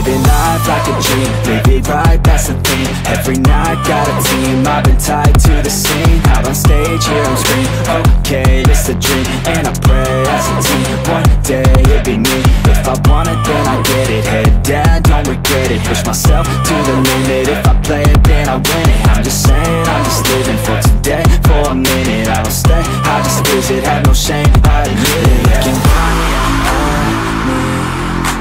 Living life like a dream Live it right, that's the thing. Every night, got a team. I've been tied to the scene. Out on stage, here I'm scream Okay, it's a dream. And I pray as a team One day, it'll be me. If I want it, then I get it. Head down, don't regret it. Push myself to the limit. If I play it, then I win